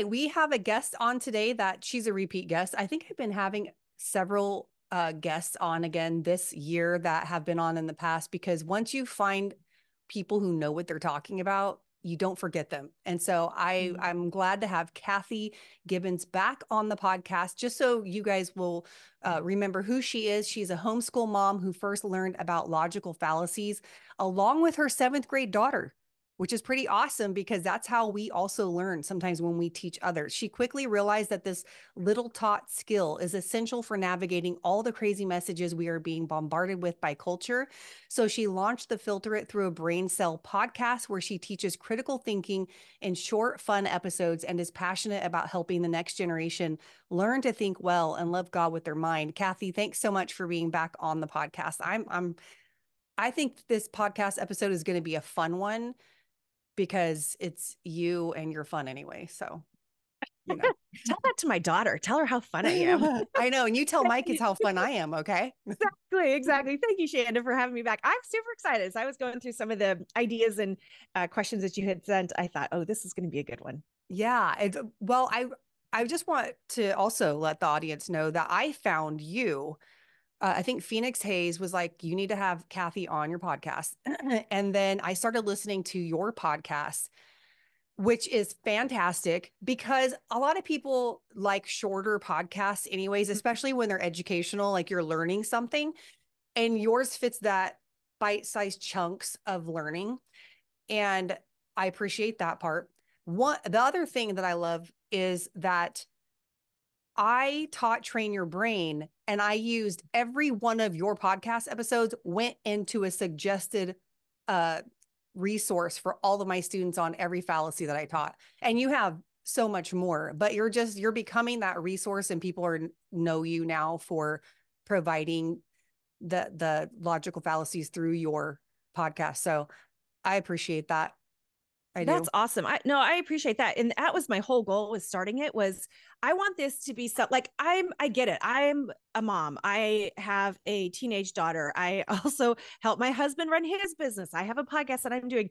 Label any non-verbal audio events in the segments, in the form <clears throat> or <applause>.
right. We have a guest on today that she's a repeat guest. I think I've been having several uh, guests on again this year that have been on in the past because once you find people who know what they're talking about, you don't forget them. And so I mm-hmm. I'm glad to have Kathy Gibbens back on the podcast just so you guys will uh, remember who she is. She's a homeschool mom who first learned about logical fallacies along with her 7th grade daughter which is pretty awesome because that's how we also learn sometimes when we teach others. She quickly realized that this little taught skill is essential for navigating all the crazy messages we are being bombarded with by culture. So she launched the Filter It Through a Brain Cell podcast where she teaches critical thinking in short, fun episodes and is passionate about helping the next generation learn to think well and love God with their mind. Kathy, thanks so much for being back on the podcast. I'm I'm I think this podcast episode is going to be a fun one because it's you and you're fun anyway. So, you know. <laughs> tell that to my daughter. Tell her how fun I am. <laughs> I know. And you tell Mike it's how fun I am. Okay. <laughs> exactly. Exactly. Thank you, Shanda, for having me back. I'm super excited. As I was going through some of the ideas and uh, questions that you had sent, I thought, oh, this is going to be a good one. Yeah. It's, well, I, I just want to also let the audience know that I found you uh, I think Phoenix Hayes was like, you need to have Kathy on your podcast. <clears throat> and then I started listening to your podcast, which is fantastic because a lot of people like shorter podcasts, anyways, mm-hmm. especially when they're educational, like you're learning something. And yours fits that bite sized chunks of learning. And I appreciate that part. One, the other thing that I love is that I taught Train Your Brain and I used every one of your podcast episodes went into a suggested uh, resource for all of my students on every fallacy that I taught. And you have so much more, but you're just you're becoming that resource and people are know you now for providing the the logical fallacies through your podcast. So I appreciate that. I That's do. awesome. I no, I appreciate that. And that was my whole goal with starting it was I want this to be so like I'm I get it. I'm a mom. I have a teenage daughter. I <laughs> also help my husband run his business. I have a podcast that I'm doing.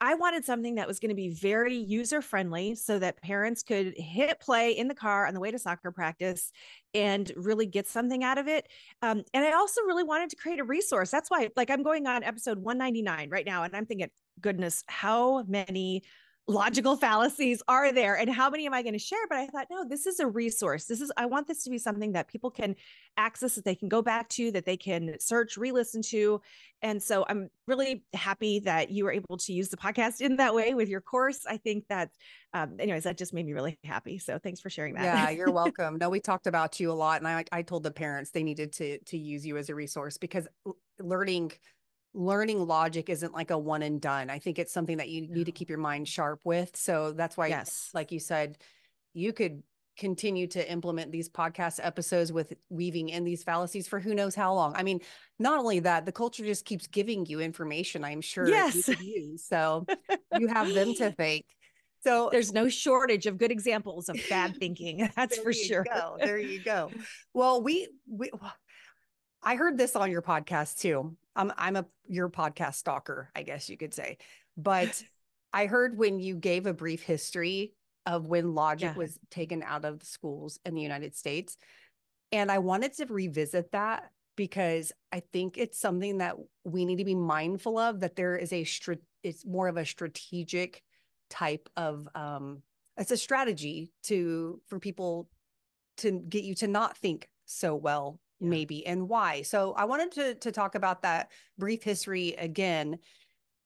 I wanted something that was going to be very user friendly so that parents could hit play in the car on the way to soccer practice and really get something out of it. Um, and I also really wanted to create a resource. That's why, like, I'm going on episode 199 right now, and I'm thinking, goodness, how many logical fallacies are there and how many am I going to share? But I thought, no, this is a resource. This is, I want this to be something that people can access, that they can go back to, that they can search, re listen to. And so I'm really happy that you were able to use the podcast in that way with your course. I think that, um, anyways, that just made me really happy. So thanks for sharing that. Yeah, you're <laughs> welcome. no, we talked about you a lot. And I, I told the parents they needed to, to use you as a resource because learning learning logic isn't like a one and done. I think it's something that you need to keep your mind sharp with. So that's why, yes. like you said, you could continue to implement these podcast episodes with weaving in these fallacies for who knows how long. I mean, not only that, the culture just keeps giving you information, I'm sure yes. you. So <laughs> you have them to thank. So there's no shortage of good examples of bad thinking. <laughs> That's for sure. Go. There you go. Well, we we I heard this on your podcast too. I'm I'm a your podcast stalker, I guess you could say. But <laughs> I heard when you gave a brief history of when logic yeah. was taken out of the schools in the United States. And I wanted to revisit that because I think it's something that we need to be mindful of that there is a str- it's more of a strategic type of um it's a strategy to for people to get you to not think so well yeah. maybe and why. So I wanted to to talk about that brief history again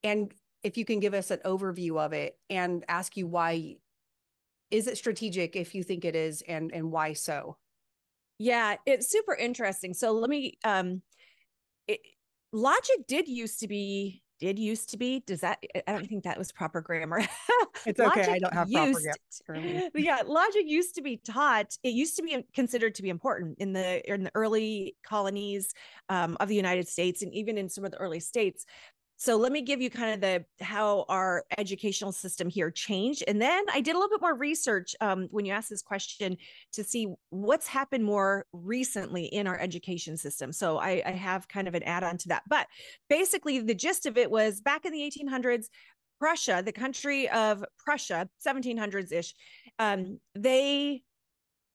and if you can give us an overview of it and ask you why is it strategic if you think it is and and why so? Yeah, it's super interesting. So let me um it, logic did used to be did used to be. Does that? I don't think that was proper grammar. <laughs> it's okay. I don't have proper grammar. <laughs> yeah, logic used to be taught. It used to be considered to be important in the in the early colonies um, of the United States, and even in some of the early states. So let me give you kind of the how our educational system here changed, and then I did a little bit more research um, when you asked this question to see what's happened more recently in our education system. So I, I have kind of an add-on to that, but basically the gist of it was back in the 1800s, Prussia, the country of Prussia, 1700s ish, um, they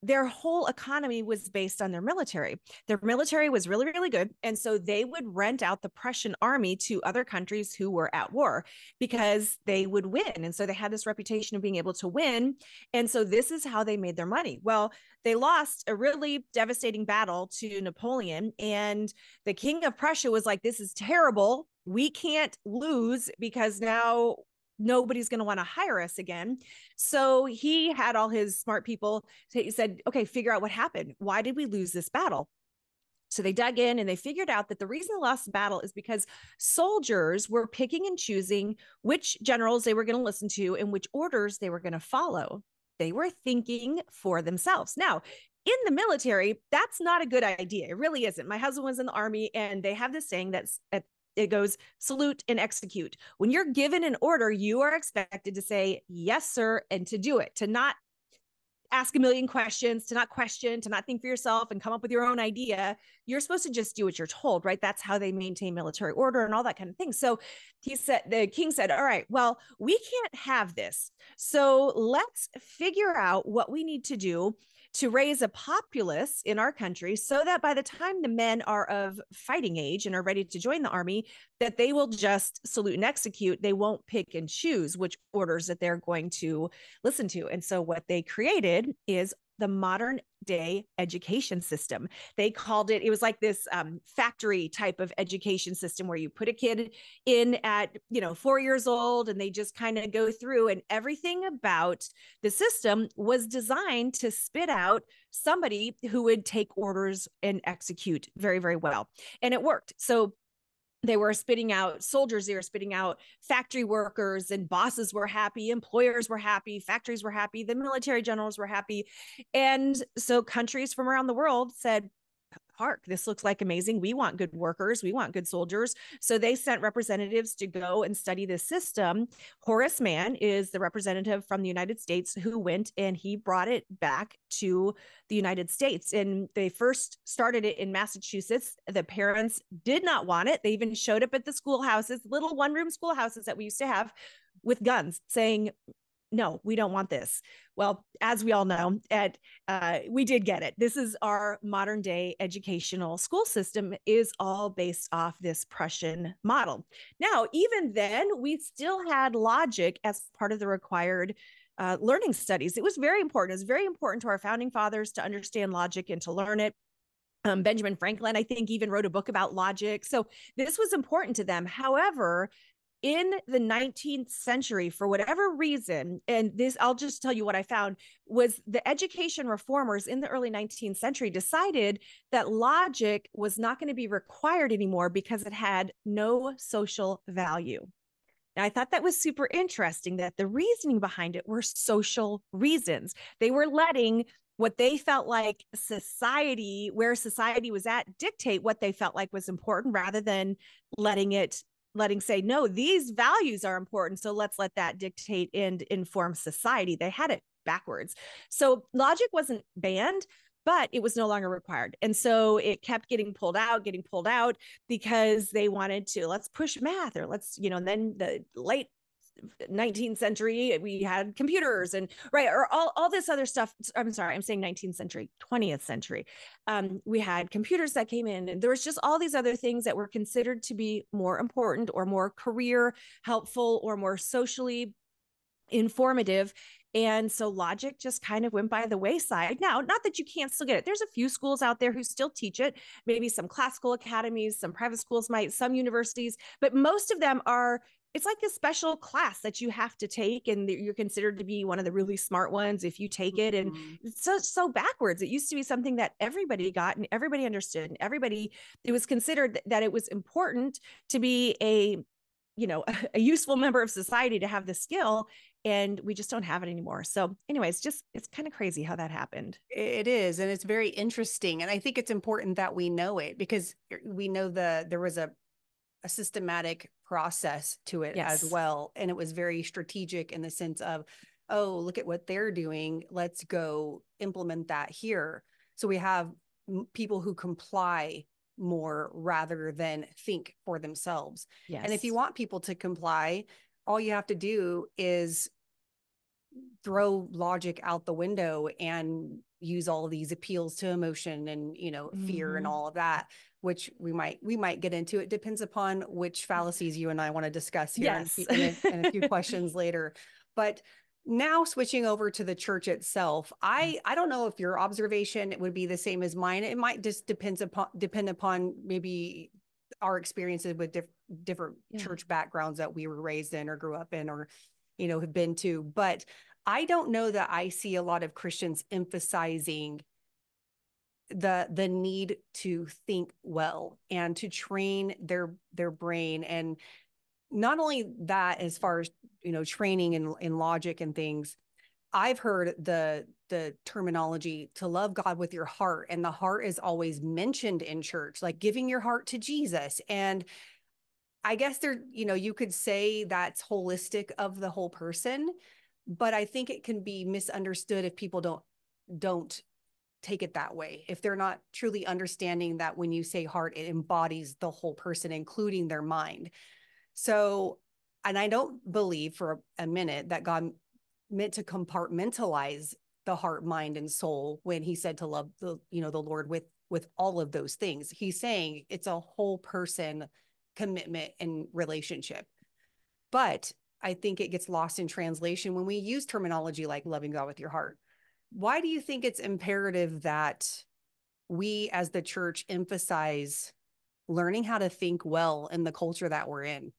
their whole economy was based on their military. Their military was really, really good. And so they would rent out the Prussian army to other countries who were at war because they would win. And so they had this reputation of being able to win. And so this is how they made their money. Well, they lost a really devastating battle to Napoleon. And the king of Prussia was like, This is terrible. We can't lose because now nobody's going to want to hire us again. So he had all his smart people. He said, okay, figure out what happened. Why did we lose this battle? So they dug in and they figured out that the reason they lost the battle is because soldiers were picking and choosing which generals they were going to listen to and which orders they were going to follow. They were thinking for themselves. Now, in the military, that's not a good idea. It really isn't. My husband was in the army, and they have this saying that's at it goes salute and execute. When you're given an order, you are expected to say, yes, sir, and to do it, to not ask a million questions, to not question, to not think for yourself and come up with your own idea. You're supposed to just do what you're told, right? That's how they maintain military order and all that kind of thing. So he said, the king said, All right, well, we can't have this. So let's figure out what we need to do to raise a populace in our country so that by the time the men are of fighting age and are ready to join the army that they will just salute and execute. They won't pick and choose which orders that they're going to listen to. And so what they created is the modern day education system. They called it, it was like this um, factory type of education system where you put a kid in at, you know, four years old and they just kind of go through, and everything about the system was designed to spit out somebody who would take orders and execute very, very well. And it worked. So they were spitting out soldiers they were spitting out factory workers and bosses were happy employers were happy factories were happy the military generals were happy. And so countries from around the world said park. This looks like amazing. We want good workers. We want good soldiers. So they sent representatives to go and study this system. Horace Mann is the representative from the United States who went and he brought it back to the United States. And they first started it in Massachusetts. The parents did not want it. They even showed up at the schoolhouses, little one room schoolhouses that we used to have with guns saying, no, we don't want this. Well, as we all know, at uh, we did get it. This is our modern day educational school system is all based off this Prussian model. Now, even then, we still had logic as part of the required uh, learning studies. It was very important. It was very important to our founding fathers to understand logic and to learn it. Um, Benjamin Franklin, I think, even wrote a book about logic. So this was important to them. However, in the 19th century for whatever reason and this i'll just tell you what i found was the education reformers in the early 19th century decided that logic was not going to be required anymore because it had no social value now, I thought that was super interesting that the reasoning behind it were social reasons. They were letting what they felt like society, where society was at, dictate what they felt like was important rather than letting it letting say no these values are important so let's let that dictate and inform society. They had it backwards. So logic wasn't banned but it was no longer required. And so it kept getting pulled out getting pulled out because they wanted to let's push math or let's you know and then the late 19th century we had computers and right or all, all this other stuff i'm sorry i'm saying 19th century 20th century um, we had computers that came in and there was just all these other things that were considered to be more important or more career helpful or more socially informative and so logic just kind of went by the wayside. Now, not that you can't still get it. There's a few schools out there who still teach it, maybe some classical academies, some private schools might, some universities, but most of them are it's like a special class that you have to take and you're considered to be one of the really smart ones if you take it and mm-hmm. it's so so backwards. It used to be something that everybody got and everybody understood and everybody it was considered that it was important to be a you know <laughs> a useful member of society to have the skill and we just don't have it anymore. So anyways just it's kind of crazy how that happened. It is and it's very interesting and i think it's important that we know it because we know the there was a a systematic process to it yes. as well. And it was very strategic in the sense of, oh, look at what they're doing. Let's go implement that here. So we have people who comply more rather than think for themselves. Yes. And if you want people to comply, all you have to do is throw logic out the window and use all these appeals to emotion and you know fear mm-hmm. and all of that which we might we might get into it depends upon which fallacies you and i want to discuss here yes. in, in, a, a few <laughs> questions later but now switching over to the church itself i mm. i don't know if your observation would be the same as mine it might just depends upon depend upon maybe our experiences with diff, different yeah. church backgrounds that we were raised in or grew up in or you know have been to but I don't know that I see a lot of Christians emphasizing the the need to think well and to train their their brain. And not only that as far as you know training in, in logic and things i've heard the the terminology to love god with your heart and the heart is always mentioned in church like giving your heart to jesus. And i guess there you know you could say that's holistic of the whole person but I think it can be misunderstood if people don't don't take it that way. If they're not truly understanding that when you say heart, it embodies the whole person, including their mind. So, and I don't believe for a minute that God meant to compartmentalize the heart, mind, and soul when he said to love the, you know, the Lord with with all of those things. He's saying it's a whole person commitment and relationship. But I think it gets lost in translation when we use terminology like loving God with your heart. Why do you think it's imperative that we as the church emphasize learning how to think well in the culture that we're in?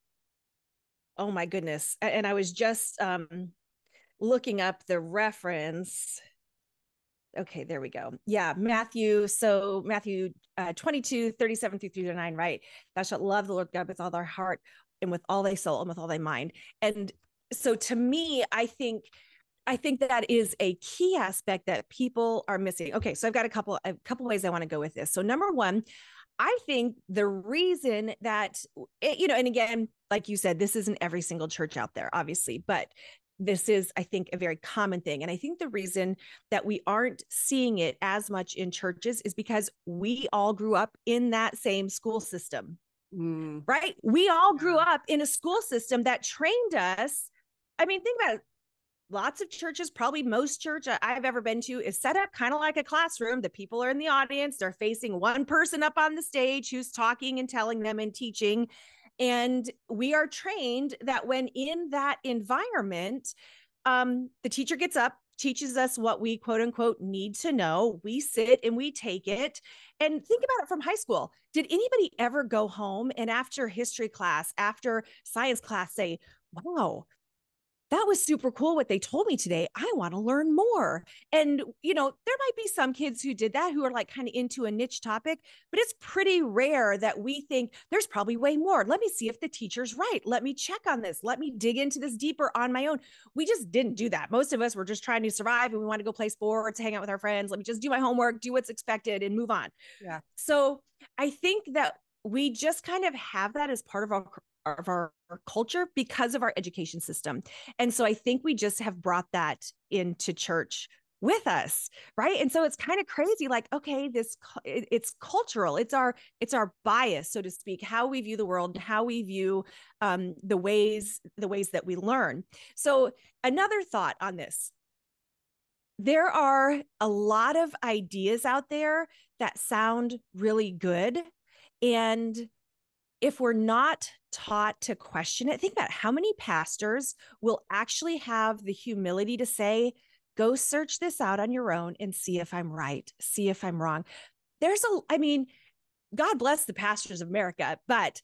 Oh my goodness. And I was just um, looking up the reference. Okay, there we go. Yeah, Matthew. So Matthew uh, 22, 37 through 39, right? Thou shalt love the Lord God with all thy heart, and with all thy soul and with all thy mind. And so to me, I think I think that is a key aspect that people are missing. Okay, so I've got a couple a couple ways I want to go with this. So number 1, I think the reason that it, you know, and again, like you said, this isn't every single church out there, obviously, but this is, I think, a very common thing. And I think the reason that we aren't seeing it as much in churches is because we all grew up in that same school system. Mm. Right. We all grew up in a school system that trained us. I mean, think about it. Lots of churches, probably most church I've ever been to, is set up kind of like a classroom. The people are in the audience, they're facing one person up on the stage who's talking and telling them and teaching. And we are trained that when in that environment, um, the teacher gets up, teaches us what we quote unquote need to know. We sit and we take it. And think about it from high school. Did anybody ever go home and after history class, after science class, say, wow, that was super cool what they told me today. I want to learn more. And, you know, there might be some kids who did that who are like kind of into a niche topic, but it's pretty rare that we think there's probably way more. Let me see if the teacher's right. Let me check on this. Let me dig into this deeper on my own. We just didn't do that. Most of us were just trying to survive and we want to go play sports, hang out with our friends. Let me just do my homework, do what's expected, and move on. Yeah. So I think that we just kind of have that as part of our of our culture because of our education system. And so I think we just have brought that into church with us right? And so it's kind of crazy like okay this it's cultural it's our it's our bias so to speak how we view the world how we view um, the ways the ways that we learn. So another thought on this. There are a lot of ideas out there that sound really good and if we're not taught to question it, think about how many pastors will actually have the humility to say, go search this out on your own and see if I'm right, see if I'm wrong. There's a, I mean, God bless the pastors of America, but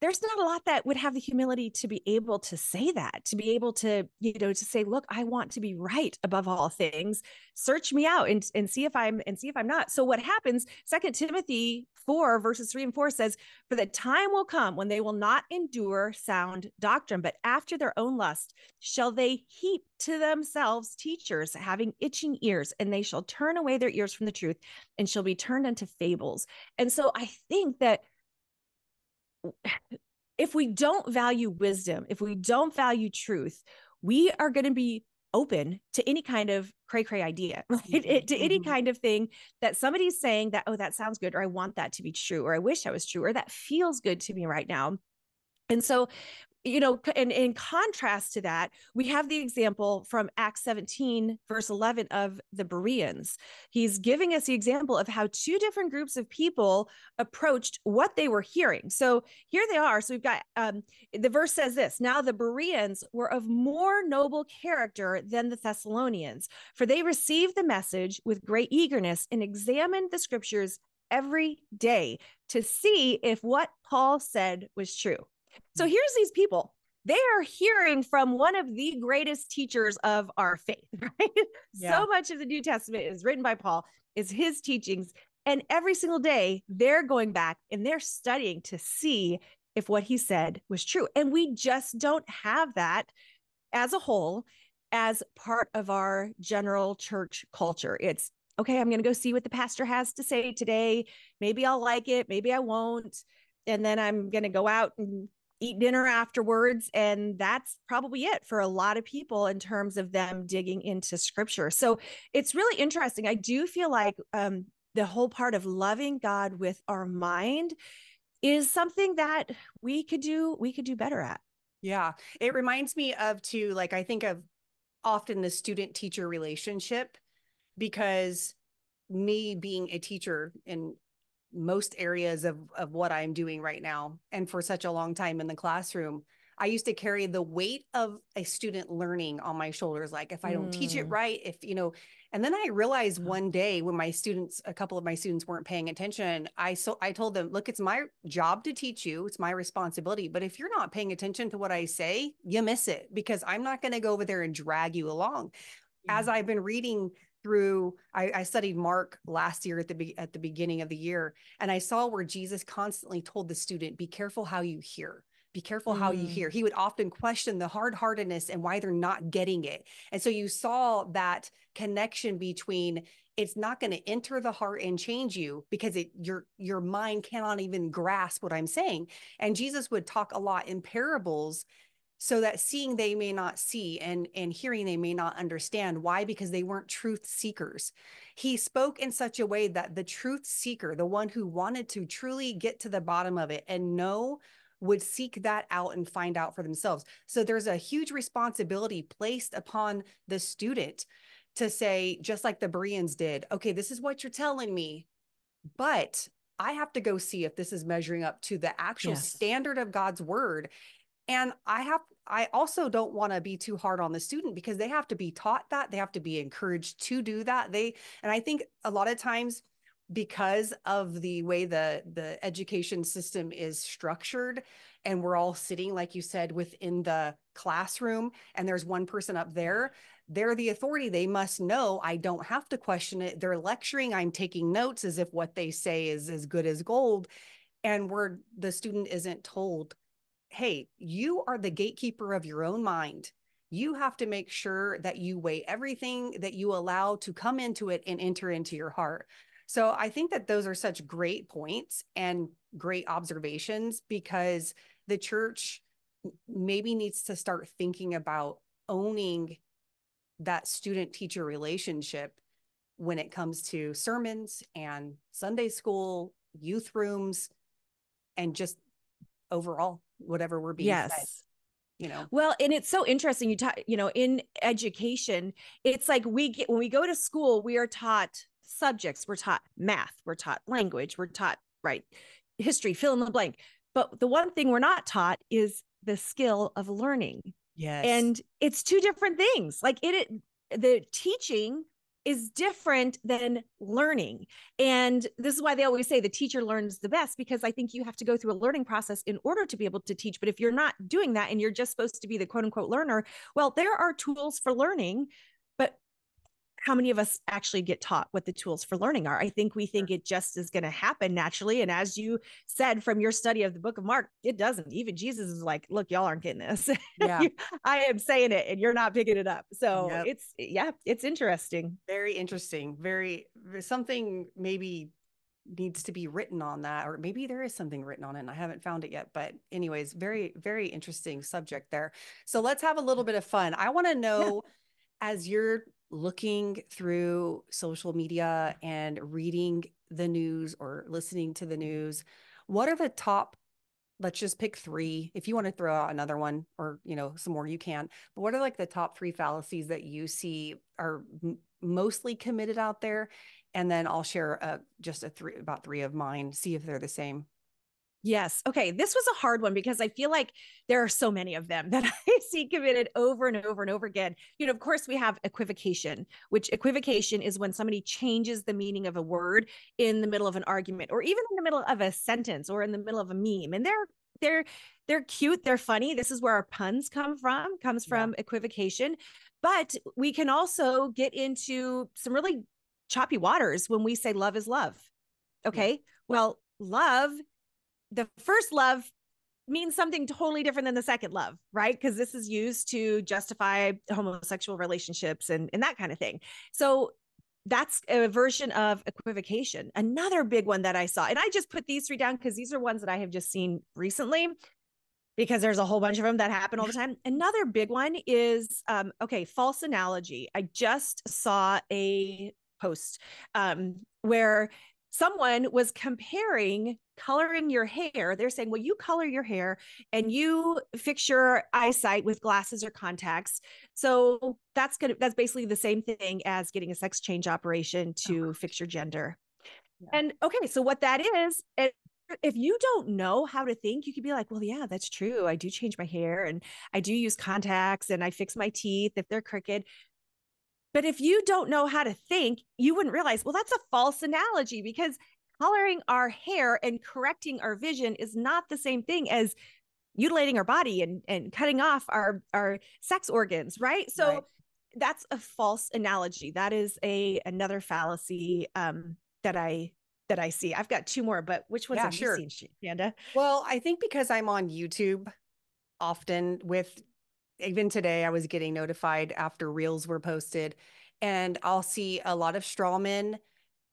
there's not a lot that would have the humility to be able to say that to be able to you know to say look i want to be right above all things. Search me out and, and see if i'm and see if i'm not. So what happens second timothy 4 verses 3 and 4 says for the time will come when they will not endure sound doctrine but after their own lust shall they heap to themselves teachers having itching ears and they shall turn away their ears from the truth and shall be turned into fables. And so i think that if we don't value wisdom, if we don't value truth, we are going to be open to any kind of cray cray idea, <laughs> right? Mm-hmm. It, to any mm-hmm. kind of thing that somebody's saying that, oh, that sounds good, or I want that to be true, or I wish I was true, or that feels good to me right now. And so you know, and in contrast to that, we have the example from Acts 17, verse 11 of the Bereans. He's giving us the example of how two different groups of people approached what they were hearing. So here they are. So we've got um, the verse says this Now the Bereans were of more noble character than the Thessalonians, for they received the message with great eagerness and examined the scriptures every day to see if what Paul said was true. So mm. here's these people. They are hearing from one of the greatest teachers of our faith, <laughs> right? Yeah. So much of the New Testament is written by Paul, is his teachings. And every single day, they're going back and they're studying to see if what he said was true. And we just don't have that as a whole as part of our general church culture. It's okay, I'm going to go see what the pastor has to say today. Maybe I'll like it, maybe I won't. And then I'm going to go out and eat dinner afterwards and that's probably it for a lot of people in terms of them digging into scripture. So it's really interesting. I do feel like um, the whole part of loving god with our mind is something that we could do we could do better at. Yeah. It reminds me of too like i think of often the student teacher relationship because me being a teacher in most areas of of what I'm doing right now and for such a long time in the classroom I used to carry the weight of a student learning on my shoulders like if I don't mm. teach it mm. right if you know and then I realized one day when my students a couple of my students weren't paying attention I so I told them look it's my job to teach you it's my responsibility but if you're not paying attention to what I say you miss it because I'm not going to go over there and drag you along as I've been reading through I, I, studied mark last year at the be, at the beginning of the year and i saw where jesus constantly told the student be careful how you hear be careful mm. how you mm. hear he would often question the hard-heartedness and why they're not getting it and so you saw that connection between it's not going to enter the heart and change you because it your your mind cannot even grasp what i'm saying and jesus would talk a lot in parables so that seeing they may not see and and hearing they may not understand. Why? Because they weren't truth seekers. He spoke in such a way that the truth seeker the one who wanted to truly get to the bottom of it and know would seek that out and find out for themselves. So there's a huge responsibility placed upon the student to say just like the bereans did okay this is what you're telling me but I have to go see if this is measuring up to the actual yes. standard of God's word and i have i also don't want to be too hard on the student because they have to be taught that they have to be encouraged to do that. They and i think a lot of times because of the way the the education system is structured and we're all sitting like you said within the classroom and there's one person up there they're the authority. They must know i don't have to question it. They're lecturing. I'm taking notes as if what they say is as good as gold. And where the student isn't told hey, you are the gatekeeper of your own mind. You have to make sure that you weigh everything that you allow to come into it and enter into your heart. So I think that those are such great points and great observations because the church maybe needs to start thinking about owning that student teacher relationship when it comes to sermons and Sunday school, youth rooms, and just overall whatever we're being yes. fed you know? Well and it's so interesting you talk you know in education it's like we get when we go to school we are taught subjects we're taught math we're taught language we're taught right history fill in the blank. But the one thing we're not taught is the skill of learning. Yes. And it's two different things like it, it the teaching is different than learning. And this is why they always say the teacher learns the best because I think you have to go through a learning process in order to be able to teach. But if you're not doing that and you're just supposed to be the quote unquote learner, well, there are tools for learning, how many of us actually get taught what the tools for learning are? I think we think it just is going to happen naturally. And as you said from your study of the book of Mark, it doesn't. Even Jesus is like, look, y'all aren't getting this. <laughs> Yeah. I am saying it and you're not picking it up. So yep. it's, yeah, it's interesting. Very interesting. Very, something maybe needs to be written on that or maybe there is something written on it and i haven't found it yet but anyways very very interesting subject there so let's have a little bit of fun i want to know yeah. as you're looking through social media and reading the news or listening to the news, what are the top let's just pick three. If you want to throw out another one or, you know, some more, you can. But what are like the top three fallacies that you see are m- mostly committed out there? And then I'll share uh, just a three about three of mine, see if they're the same. Yes. Okay. This was a hard one because I feel like there are so many of them <laughs> that I see committed over and over and over again. You know, of course, we have equivocation, which equivocation is when somebody changes the meaning of a word in the middle of an argument or even in the middle of a sentence or in the middle of a meme. And they're they're they're cute, they're funny. This is where our puns come from, comes from yeah. equivocation. But we can also get into some really choppy waters when we say love is love. Okay. Yeah. Well, love the first love means something totally different than the second love, right? Because this is used to justify homosexual relationships and, and that kind of thing. So that's a version of equivocation. Another big one that I saw, and I just put these three down because these are ones that I have just seen recently because there's a whole bunch of them that happen all the time. Another big one is um, okay, false analogy. I just saw a post um, where someone was comparing coloring your hair. They're saying, well, you color your hair and you fix your eyesight with glasses or contacts. So that's gonna that's basically the same thing as getting a sex change operation oh, to oh, fix your gender. Yeah. And okay, so what that is, if you don't know how to think, you could be like, well, yeah, that's true. I do change my hair and I do use contacts and I fix my teeth if they're crooked. But if you don't know how to think, you wouldn't realize, well, that's a false analogy because coloring our hair and correcting our vision is not the same thing as mutilating our body and, and cutting off our, our sex organs, right? So right. that's a false analogy. That is a another fallacy um, that I that I see. I've got two more, but which ones yeah, have sure. you seen, Shanda? Well, I think because I'm on YouTube often with even today I was getting notified after reels were posted and I'll see a lot of straw men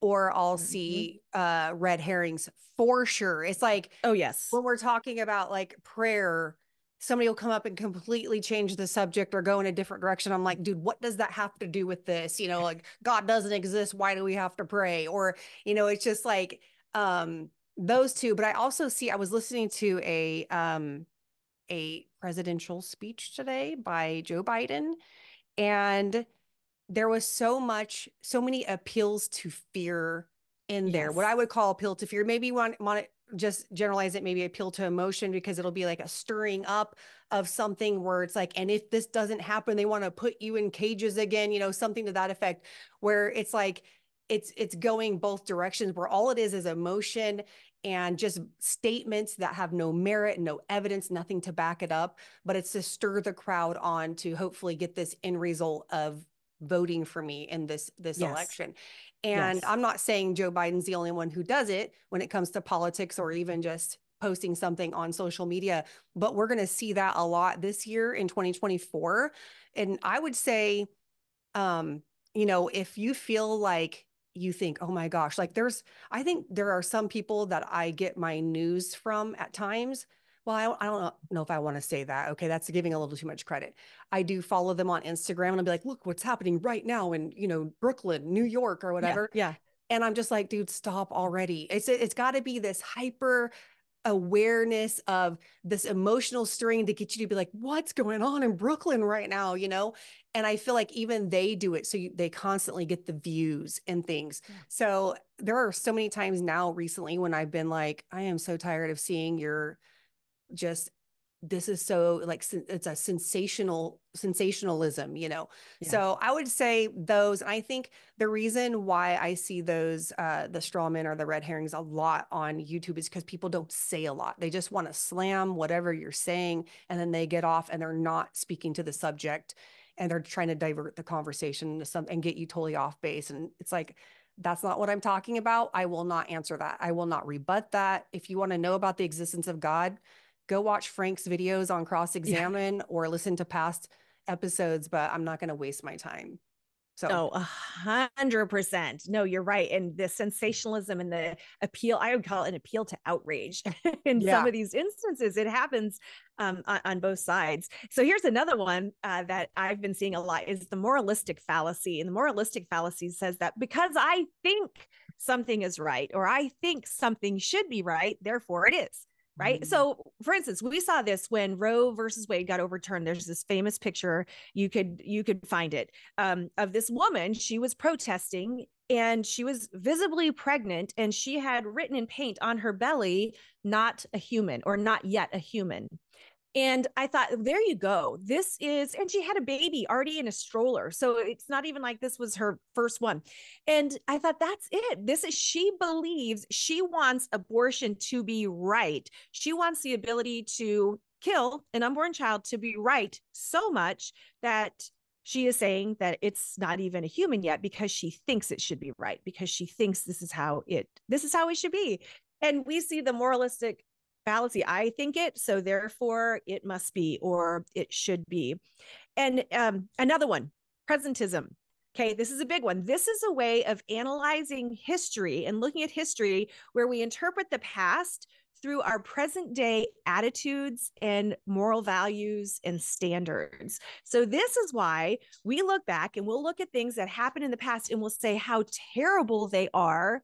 or I'll mm-hmm. see uh red herrings for sure. It's like oh yes. When we're talking about like prayer, somebody will come up and completely change the subject or go in a different direction. I'm like, dude, what does that have to do with this? You know, <laughs> like God doesn't exist, why do we have to pray? Or, you know, it's just like um those two, but I also see I was listening to a um a presidential speech today by Joe Biden. And there was so much, so many appeals to fear in there. Yes. What I would call appeal to fear. Maybe you want, want to just generalize it, maybe appeal to emotion because it'll be like a stirring up of something where it's like, and if this doesn't happen, they want to put you in cages again, you know, something to that effect, where it's like, it's it's going both directions where all it is is emotion and just statements that have no merit, no evidence, nothing to back it up. But it's to stir the crowd on to hopefully get this end result of voting for me in this this yes. election. And yes. I'm not saying Joe Biden's the only one who does it when it comes to politics or even just posting something on social media, but we're going to see that a lot this year in 2024. And I would say um you know, if you feel like you think, oh my gosh, like there's, I think there are some people that I get my news from at times. Well, I, I don't know if I want to say that. Okay, that's giving a little too much credit. I do follow them on Instagram and I'll be like, look what's happening right now in, you know, Brooklyn, New York, or whatever. Yeah. yeah. And I'm just like, dude, stop already. It's it's got to be this hyper awareness of this emotional stirring to get you to be like, what's going on in Brooklyn right now? You know? And I feel like even they do it. So you, they constantly get the views and things. Yeah. So there are so many times now recently when I've been like, I am so tired of seeing your just this is so like it's a sensational sensationalism you know yeah. so i would say those i think the reason why i see those uh the straw men or the red herrings a lot on youtube is because people don't say a lot they just want to slam whatever you're saying and then they get off and they're not speaking to the subject and they're trying to divert the conversation to some and get you totally off base and it's like that's not what I'm talking about. I will not answer that. I will not rebut that. If you want to know about the existence of God, go watch Frank's videos on cross examine yeah. or listen to past episodes, but I'm not going to waste my time. So, no, a hundred percent. No, you're right. And the sensationalism and the appeal, I would call it an appeal to outrage. <laughs> in yeah. some of these instances, it happens um, on, on, both sides. So here's another one uh, that I've been seeing a lot is the moralistic fallacy. And the moralistic fallacy says that because I think something is right or I think something should be right, therefore it is right? Mm-hmm. So, for instance, we saw this when Roe versus Wade got overturned. There's this famous picture you could you could find it um, of this woman. She was protesting and she was visibly pregnant, and she had written in paint on her belly, "Not a human" or "Not yet a human." And I thought, oh, there you go. This is, and she had a baby already in a stroller. So it's not even like this was her first one. And I thought, that's it. This is, she believes she wants abortion to be right. She wants the ability to kill an unborn child to be right so much that she is saying that it's not even a human yet because she thinks it should be right because she thinks this is how it this is how it should be and we see the moralistic fallacy. I think it, so therefore it must be or it should be. And um, another one, presentism. Okay, this is a big one. This is a way of analyzing history and looking at history where we interpret the past through our present day attitudes and moral values and standards. So, this is why we look back and we'll look at things that happened in the past and we'll say how terrible they are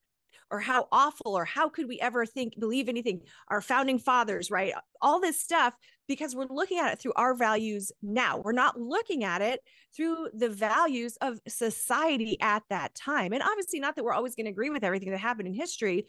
or how awful or how could we ever think believe anything? Our founding fathers right? All this stuff because we're looking at it through our values now. We're not looking at it through the values of society at that time. And obviously not that we're always going to agree with everything that happened in history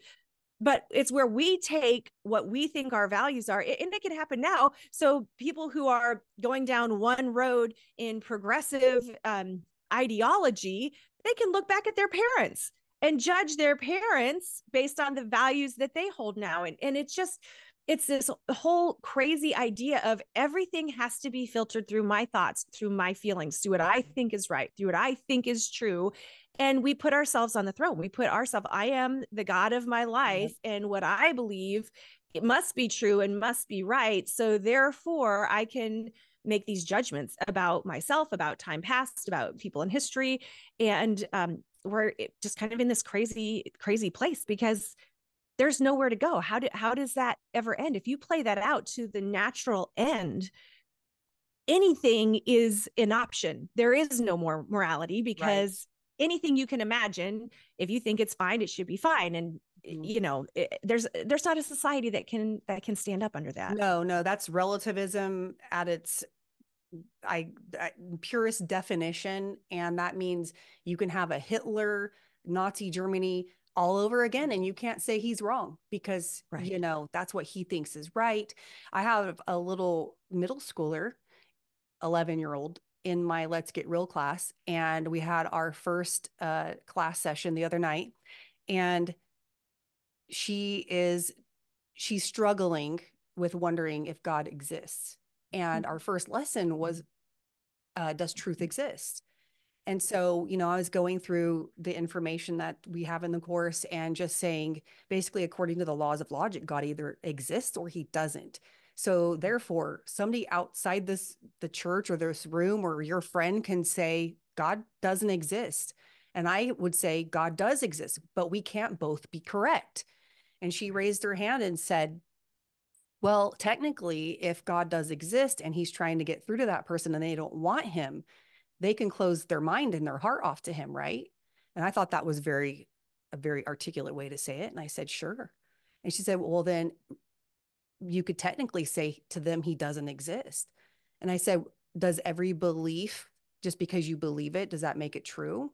but it's where we take what we think our values are and it can happen now. So people who are going down one road in progressive um, ideology they can look back at their parents and judge their parents based on the values that they hold now. And, and it's just it's this whole crazy idea of everything has to be filtered through my thoughts through my feelings through what i think is right through what i think is true. And we put ourselves on the throne. We put ourselves i am the god of my life and what i believe it must be true and must be right. So therefore i can make these judgments about myself about time past about people in history and um, we're just kind of in this crazy crazy place because there's nowhere to go. How do, how does that ever end? If you play that out to the natural end anything is an option. There is no more morality because right. anything you can imagine if you think it's fine it should be fine. And mm-hmm. you know it, there's there's not a society that can that can stand up under that. No no that's relativism at its I, I, purest definition, and that means you can have a Hitler, Nazi Germany all over again, and you can't say he's wrong because right. you know that's what he thinks is right. I have a little middle schooler, eleven year old, in my Let's Get Real class, and we had our first uh, class session the other night, and she is she's struggling with wondering if God exists and our first lesson was uh, Does truth exist? And so, you know, I was going through the information that we have in the course and just saying, basically, according to the laws of logic, God either exists or he doesn't. So, therefore, somebody outside this, the church or this room or your friend can say, God doesn't exist. And I would say, God does exist, but we can't both be correct. And she raised her hand and said, well, technically, if God does exist and he's trying to get through to that person and they don't want him, they can close their mind and their heart off to him, right? And I thought that was very, a very articulate way to say it. And I said, sure. And she said, well, then you could technically say to them, he doesn't exist. And I said, does every belief, just because you believe it, does that make it true?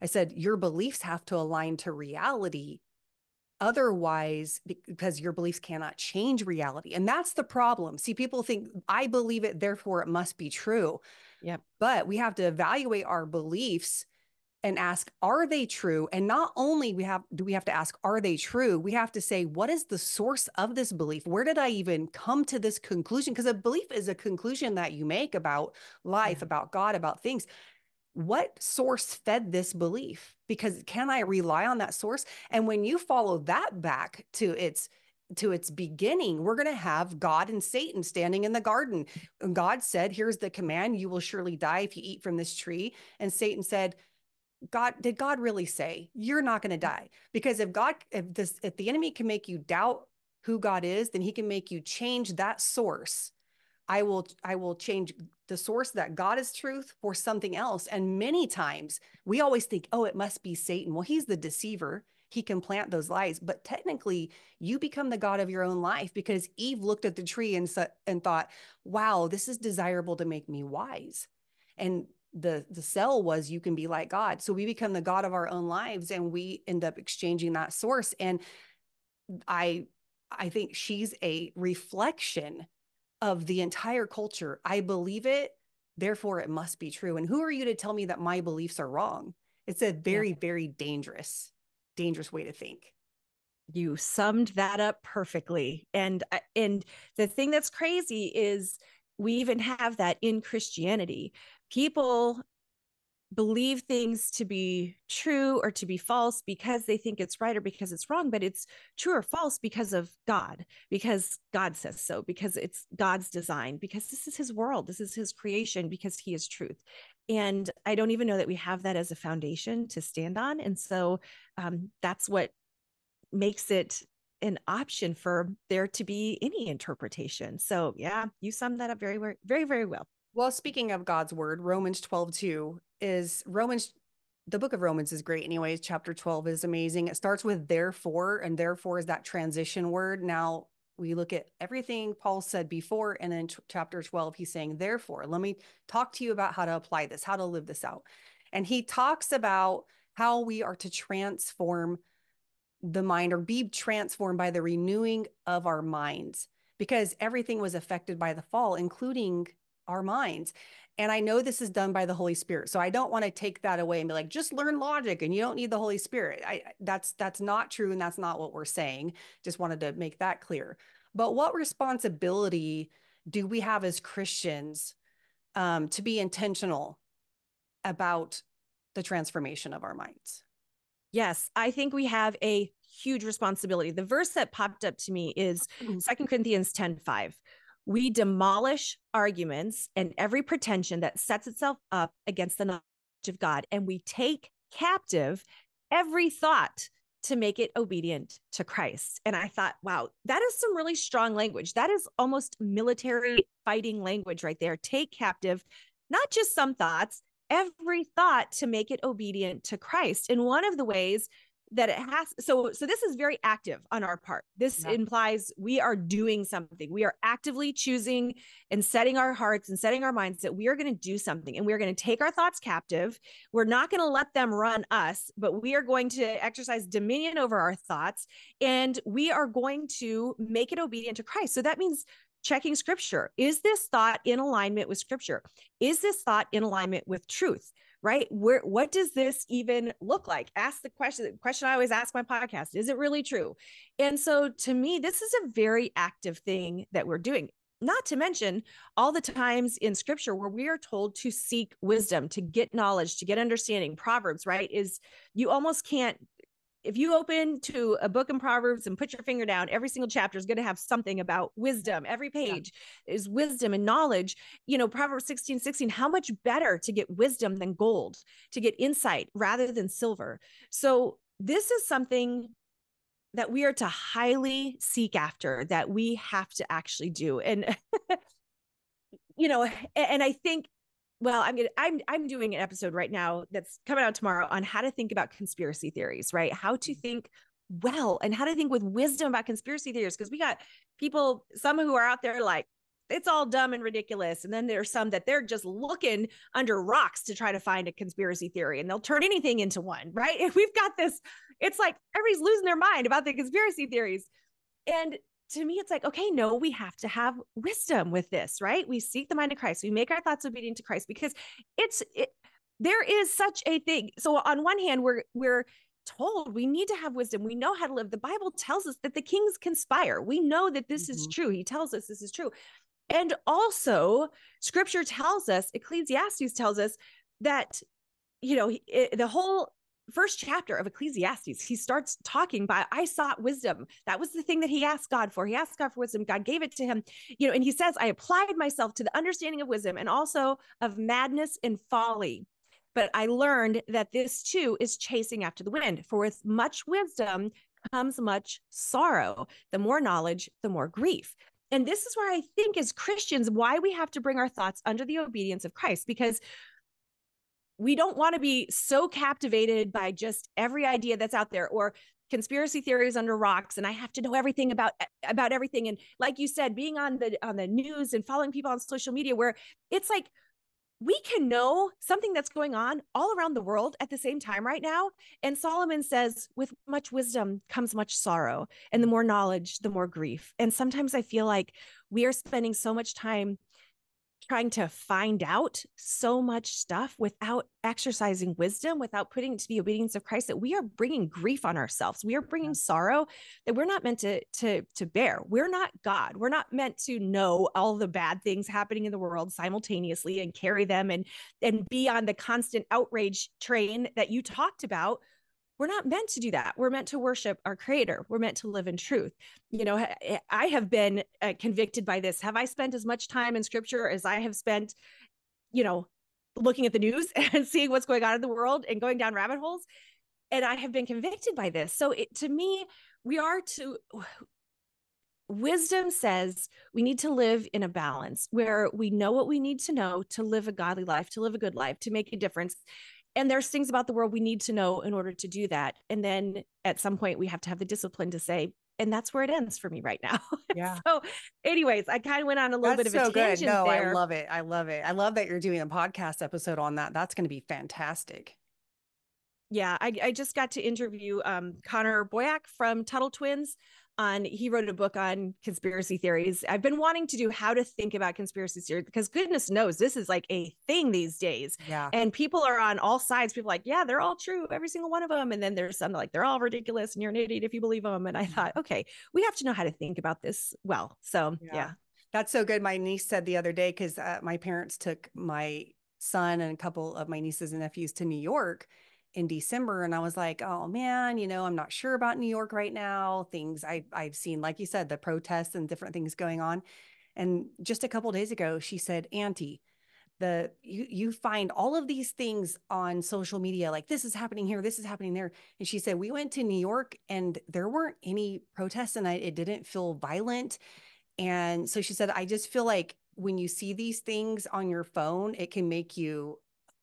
I said, your beliefs have to align to reality Otherwise, because your beliefs cannot change reality. And that's the problem. See, people think, I believe it, therefore it must be true. Yep. But we have to evaluate our beliefs and ask, are they true? And not only we have do we have to ask, are they true? We have to say, what is the source of this belief? Where did I even come to this conclusion? Because a belief is a conclusion that you make about life, yeah. about God, about things what source fed this belief? Because can i rely on that source? And when you follow that back to its to its beginning we're going to have god and satan standing in the garden. And god said here's the command you will surely die if you eat from this tree. And satan said god did god really say you're not going to die? Because if god if this if the enemy can make you doubt who god is then he can make you change that source I will I will change the source that God is truth for something else. And many times we always think, oh, it must be Satan. Well, he's the deceiver. He can plant those lies, but technically, you become the God of your own life because Eve looked at the tree and, and thought, wow, this is desirable to make me wise. And the the sell was you can be like God. So we become the God of our own lives and we end up exchanging that source. And I I think she's a reflection of the entire culture. I believe it, therefore it must be true. And who are you to tell me that my beliefs are wrong? It's a very, yeah. very dangerous, dangerous way to think. You summed that up perfectly. And and the thing that's crazy is we even have that in Christianity. People believe things to be true or to be false because they think it's right or because it's wrong, but it's true or false because of God, because God says so, because it's God's design, because this is his world, this is his creation, because he is truth. And I don't even know that we have that as a foundation to stand on. And so um, that's what makes it an option for there to be any interpretation. So, yeah, you summed that up very, very, very, very well. Well, speaking of God's word, Romans 12, 2 is Romans, the book of Romans is great, anyways. Chapter 12 is amazing. It starts with therefore, and therefore is that transition word. Now, we look at everything Paul said before, and then chapter 12, he's saying, therefore, let me talk to you about how to apply this, how to live this out. And he talks about how we are to transform the mind or be transformed by the renewing of our minds because everything was affected by the fall, including our minds. And I know this is done by the Holy Spirit. So I don't want to take that away and be like, just learn logic and you don't need the Holy Spirit. I that's that's not true and that's not what we're saying. Just wanted to make that clear. But what responsibility do we have as Christians um, to be intentional about the transformation of our minds? Yes, I think we have a huge responsibility. The verse that popped up to me is mm-hmm. Second Corinthians 10 5 we demolish arguments and every pretension that sets itself up against the knowledge of God, and we take captive every thought to make it obedient to Christ. And I thought, wow, that is some really strong language. That is almost military fighting language right there. Take captive not just some thoughts, every thought to make it obedient to Christ. And one of the ways that it has so so this is very active on our part. This yeah. implies we are doing something. We are actively choosing and setting our hearts and setting our minds that we are going to do something and we're going to take our thoughts captive. We're not going to let them run us but we are going to exercise dominion over our thoughts and we are going to make it obedient to christ. So that means checking scripture. Is this thought in alignment with scripture? Is this thought in alignment with truth right? Where what does this even look like? Ask the question. The question I always ask my podcast: Is it really true? And so, to me, this is a very active thing that we're doing. Not to mention all the times in scripture where we are told to seek wisdom, to get knowledge, to get understanding. Proverbs, right? Is you almost can't if you open to a book in Proverbs and put your finger down, every single chapter is going to have something about wisdom. Every page yeah. is wisdom and knowledge. You know, Proverbs 16, 16, how much better to get wisdom than gold, to get insight rather than silver. So, this is something that we are to highly seek after, that we have to actually do. And, <laughs> you know, and I think well i'm gonna i'm i'm doing an episode right now that's coming out tomorrow on how to think about conspiracy theories right how to mm-hmm. think well and how to think with wisdom about conspiracy theories because we got people some who are out there like it's all dumb and ridiculous and then there's some that they're just looking under rocks to try to find a conspiracy theory and they'll turn anything into one right <laughs> and we've got this it's like everybody's losing their mind about the conspiracy theories and to me, it's like, okay, no, we have to have wisdom with this, right? We seek the mind of Christ. We make our thoughts obedient to Christ because it's it, there is such a thing. So on one hand, we're we're told we need to have wisdom. We know how to live. The Bible tells us that the kings conspire. We know that this mm-hmm. is true. He tells us this is true. And also, scripture tells us, Ecclesiastes tells us that you know, it, the whole first chapter of Ecclesiastes, he starts talking by I sought wisdom. That was the thing that he asked God for. He asked God for wisdom. God gave it to him. You know, and he says, I applied myself to the understanding of wisdom and also of madness and folly. But I learned that this too is chasing after the wind. For with much wisdom comes much sorrow. The more knowledge, the more grief. and this is where I think as Christians, why we have to bring our thoughts under the obedience of Christ, because we don't want to be so captivated by just every idea that's out there or conspiracy theories under rocks and i have to know everything about about everything and like you said being on the on the news and following people on social media where it's like we can know something that's going on all around the world at the same time right now. And Solomon says, with much wisdom comes much sorrow, and the more knowledge, the more grief. And sometimes I feel like we are spending so much time trying to find out so much stuff without exercising wisdom, without putting it to the obedience of Christ, that we are bringing grief on ourselves. We are bringing sorrow that we're not meant to to to bear. We're not God. We're not meant to know all the bad things happening in the world simultaneously and carry them and and be on the constant outrage train that you talked about we're not meant to do that. We're meant to worship our creator. We're meant to live in truth. You know, I have been uh, convicted by this. Have I spent as much time in scripture as I have spent, you know, looking at the news <laughs> and seeing what's going on in the world and going down rabbit holes? And I have been convicted by this. So it, to me, we are to wisdom says we need to live in a balance where we know what we need to know to live a godly life, to live a good life, to make a difference and there's things about the world we need to know in order to do that and then at some point we have to have the discipline to say and that's where it ends for me right now. <laughs> Yeah. so, anyways, I kind of went on a little that's bit of a tangent good. No, there. I love it. I love it. I love that you're doing a podcast episode on that. That's going to be fantastic. Yeah, I, I just got to interview um, Connor Boyack from Tuttle Twins on he wrote a book on conspiracy theories. I've been wanting to do how to think about conspiracy theories because goodness knows this is like a thing these days. Yeah. And people are on all sides. People like, yeah, they're all true, every single one of them. And then there's some like they're all ridiculous and you're an idiot if you believe them. And I thought, okay, we have to know how to think about this well. So yeah. yeah. That's so good. My niece said the other day because uh, my parents took my son and a couple of my nieces and nephews to New York in December and I was like, "Oh man, you know, I'm not sure about New York right now. Things I I've seen like you said the protests and different things going on." And just a couple days ago, she said, "Auntie, the you you find all of these things on social media like this is happening here, this is happening there." And she said, "We went to New York and there weren't any protests and I, it didn't feel violent." And so she said, "I just feel like when you see these things on your phone, it can make you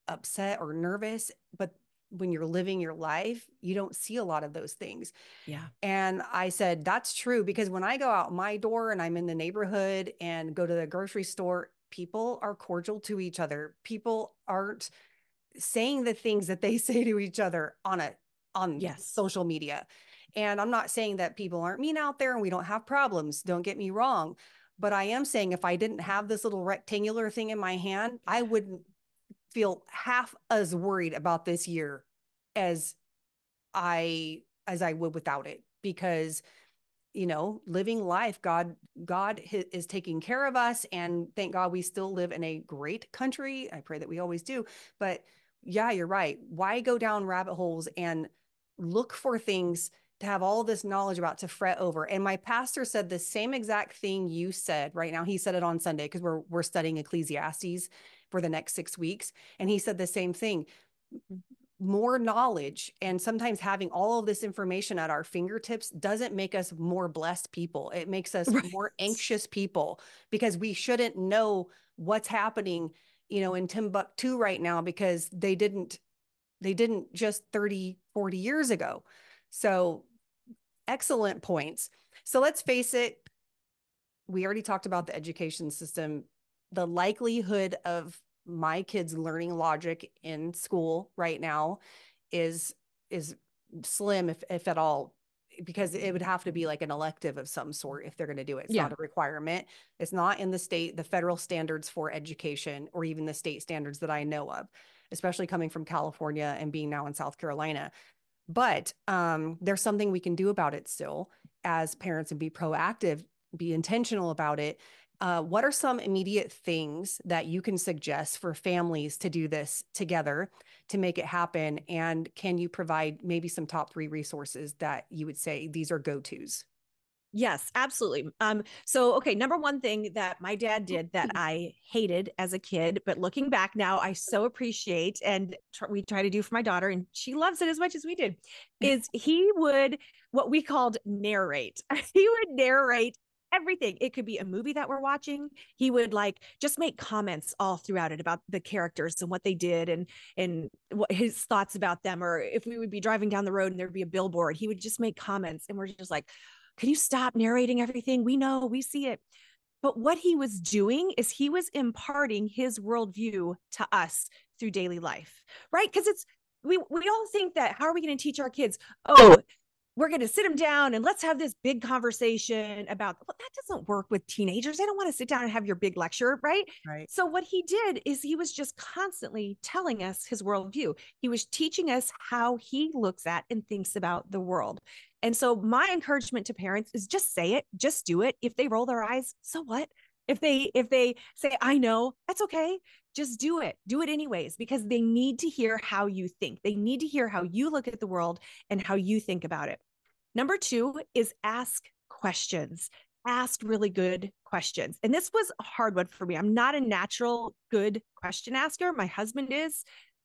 upset or nervous, but when you're living your life, you don't see a lot of those things. Yeah. And I said, that's true because when I go out my door and I'm in the neighborhood and go to the grocery store, people are cordial to each other. People aren't saying the things that they <laughs> say to each other on a on yes. social media. And I'm not saying that people aren't mean out there and we don't have problems. Don't get me wrong. But I am saying if I didn't have this little rectangular thing in my hand, I wouldn't feel half as worried about this year as I as I would without it because you know living life god god is taking care of us and thank god we still live in a great country. I pray that we always do. But yeah you're right. Why go down rabbit holes and look for things to have all this knowledge about to fret over? And my pastor said the same exact thing you said right now. He said it on sunday because we're we're studying ecclesiastes for the next six weeks. And he said the same thing more knowledge and sometimes having all of this information at our fingertips doesn't make us more blessed people. It makes us right. more anxious people because we shouldn't know what's happening, you know, in Timbuktu right now because they didn't they didn't just 30 40 years ago. So excellent points. So let's face it, we already talked about the education system the likelihood of my kids learning logic in school right now is is slim if if at all because it would have to be like an elective of some sort if they're going to do it. It's yeah. not a requirement. It's not in the state, the federal standards for education, or even the state standards that I know of, especially coming from California and being now in South Carolina. But um, there's something we can do about it still as parents and be proactive, be intentional about it, uh, what are some immediate things that you can suggest for families to do this together to make it happen? And can you provide maybe some top three resources that you would say these are go tos? Yes, absolutely. Um, so okay, number one thing that my dad did that <laughs> I hated as a kid, but looking back now, I so appreciate and tr- we try to do for my daughter, and she loves it as much as we did, <laughs> is he would what we called narrate. <laughs> he would narrate everything. It could be a movie that we're watching. He would like just make comments all throughout it about the characters and what they did and and what his thoughts about them. Or if we would be driving down the road and there'd be a billboard, he would just make comments, and we're just like, "Can you stop narrating everything? We know, we see it." But what he was doing is he was imparting his worldview to us through daily life, right? Because it's we we all think that how are we going to teach our kids? Oh, we're going to sit them down and let's have this big conversation about well, that doesn't work with teenagers. They don't want to sit down and have your big lecture, right? Right. So what he did is he was just constantly telling us his worldview. He was teaching us how he looks at and thinks about the world. And so my encouragement to parents is just say it, just do it. If they roll their eyes, so what? If they if they say I know, that's okay. Just do it. Do it anyways because they need to hear how you think. They need to hear how you look at the world and how you think about it. Number 2 is ask questions. Ask really good questions. And this was a hard one for me. I'm not a natural good question asker. My husband is.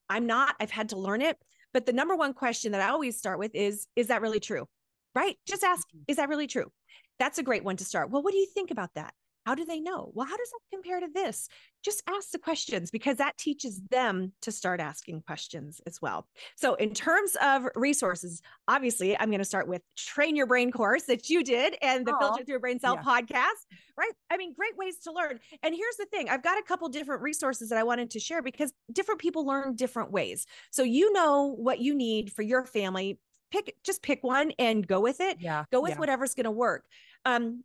I'm not. I've had to learn it. But the number one question that I always start with is Is that really true? Right? Just ask, mm-hmm. Is that really true? That's a great one to start. Well, what do you think about that? How do they know? Well, how does that compare to this? Just ask the questions because that teaches them to start asking questions as well. So, in terms of resources, obviously, I'm going to start with Train Your Brain course that you did and the Aww. Filter Through Brain Cell yeah. podcast, right? I mean, great ways to learn. And here's the thing I've got a couple different resources that I wanted to share because different people learn different ways. So, you know what you need for your family pick just pick one and go with it yeah go with yeah. whatever's going to work um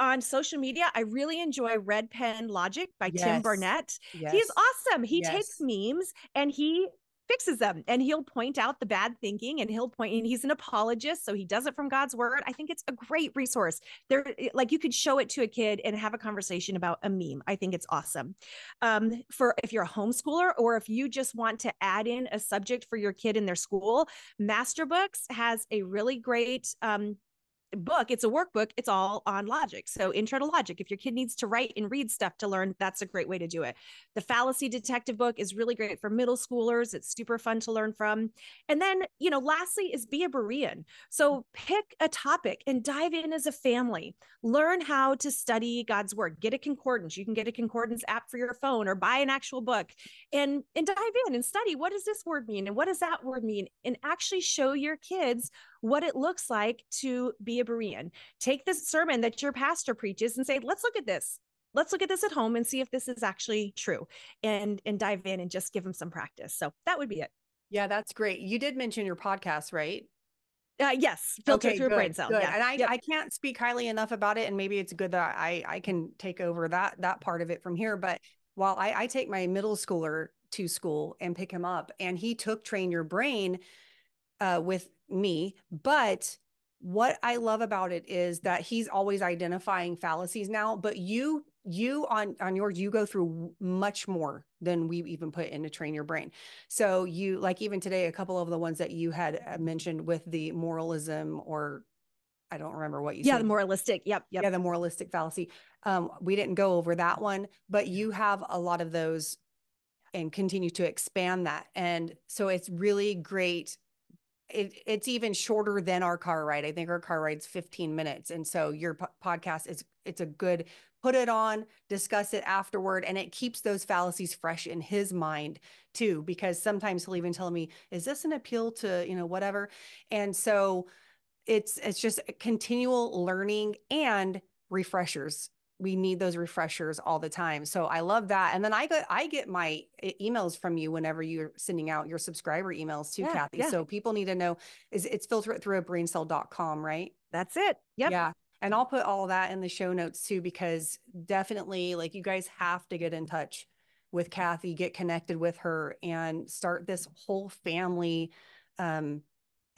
on social media, I really enjoy Red Pen Logic by yes. Tim Barnett. Yes. He's awesome. He yes. takes memes and he fixes them and he'll point out the bad thinking and he'll point and he's an apologist so he does it from God's word. I think it's a great resource. There like you could show it to a kid and have a conversation about a meme. I think it's awesome. Um, for if you're a homeschooler or if you just want to add in a subject for your kid in their school, Masterbooks has a really great um, book it's a workbook it's all on logic. So intro to logic if your kid needs to write and read stuff to learn that's a great way to do it. The fallacy detective book is really great for middle schoolers it's super fun to learn from. And then you know lastly is be a berean. So pick a topic and dive in as a family. Learn how to study god's word. Get a concordance. You can get a concordance app for your phone or buy an actual book and and dive in and study what does this word mean and what does that word mean? And actually show your kids what it looks like to be a Berean. Take this sermon that your pastor preaches and say, let's look at this. Let's look at this at home and see if this is actually true and and dive in and just give them some practice. So that would be it. Yeah, that's great. You did mention your podcast, right? Uh, yes, filter okay, through good, brain cell. Good. Yeah. And I, yep. I can't speak highly enough about it. And maybe it's good that I I can take over that that part of it from here. But while I, I take my middle schooler to school and pick him up, and he took train your brain uh, with me, but what I love about it is that he's always identifying fallacies now, but you you on on yours you go through much more than we even put in to train your brain. So you like even today a couple of the ones that you had uh, mentioned with the moralism or I don't remember what you yeah, said. the moralistic. Yep, yep. Yeah, the moralistic fallacy. Um, we didn't go over that one, but you have a lot of those and continue to expand that. And so it's really great it, it's even shorter than our car ride. I think our car ride's 15 minutes. And so your po- podcast is, it's a good, put it on, discuss it afterward. And it keeps those fallacies fresh in his mind too, because sometimes he'll even tell me, is this an appeal to, you know, whatever. And so it's, it's just continual learning and refreshers we need those refreshers all the time. So I love that. And then I get I get my emails from you whenever you're sending out your subscriber emails too, yeah, Kathy. Yeah. So people need to know is it's filtered through a braincell.com, right? That's it. Yep. Yeah. And I'll put all that in the show notes too, because definitely like you guys have to get in touch with Kathy, get connected with her and start this whole family um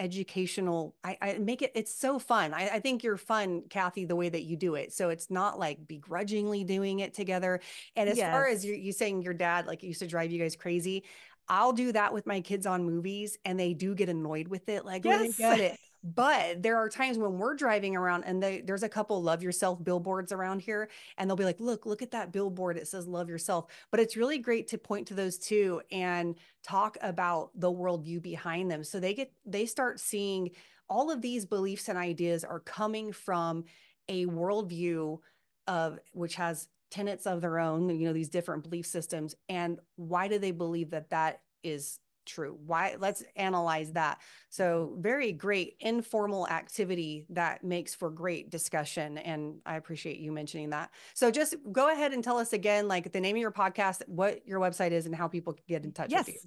educational I, I make it it's so fun I, I think you're fun kathy the way that you do it so it's not like begrudgingly doing it together and as yes. far as you, you saying your dad like used to drive you guys crazy I'll do that with my kids on movies and they do get annoyed with it. Like, yes. get it. But there are times when we're driving around and they, there's a couple love yourself billboards around here and they'll be like, look, look at that billboard. It says love yourself. But it's really great to point to those two and talk about the worldview behind them. So they get, they start seeing all of these beliefs and ideas are coming from a worldview of which has tenets of their own, you know, these different belief systems, and why do they believe that that is true. Why let's analyze that. So very great informal activity that makes for great discussion and i appreciate you mentioning that. So just go ahead and tell us again like the name of your podcast what your website is and how people can get in touch yes. with you.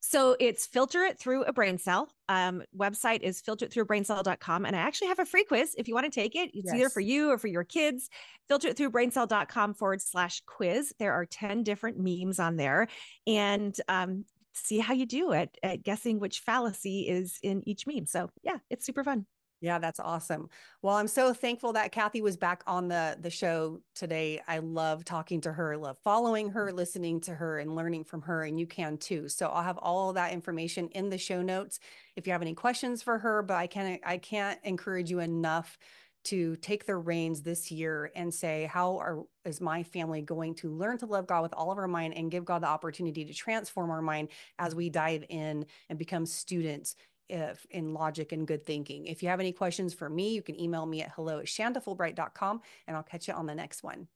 So it's filter it through a brain cell. Um, website is filteritthroughbraincell.com and i actually have a free quiz. If you want to take it it's yes. either for you or for your kids. filter it through braincell.com forward slash quiz. There are 10 different memes on there. And um, see how you do at, at guessing which fallacy is in each meme. So yeah, it's super fun. Yeah, that's awesome. Well, I'm so thankful that Kathy was back on the the show today. I love talking to her, love following her, mm. listening to her and learning from her and you can too. So I'll have all that information in the show notes if you have any questions for her, but I can't I can't encourage you enough to take their reins this year and say, how are, is my family going to learn to love God with all of our mind and give God the opportunity to transform our mind as we dive in and become students if, in logic and good thinking. If you have any questions for me, you can email me at hello at shandafulbright.com and I'll catch you on the next one.